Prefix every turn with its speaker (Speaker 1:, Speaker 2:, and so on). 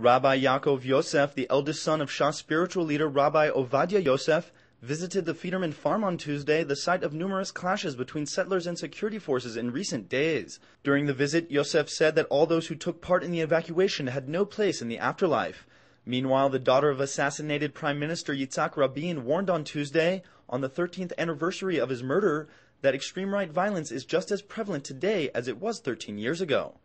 Speaker 1: Rabbi Yaakov Yosef, the eldest son of Shas spiritual leader Rabbi Ovadia Yosef, visited the Federman farm on Tuesday, the site of numerous clashes between settlers and security forces in recent days. During the visit, Yosef said that all those who took part in the evacuation had no place in the afterlife. Meanwhile, the daughter of assassinated Prime Minister Yitzhak Rabin warned on Tuesday, on the 13th anniversary of his murder, that extreme right violence is just as prevalent today as it was 13 years ago.